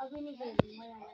अभी नहीं खेल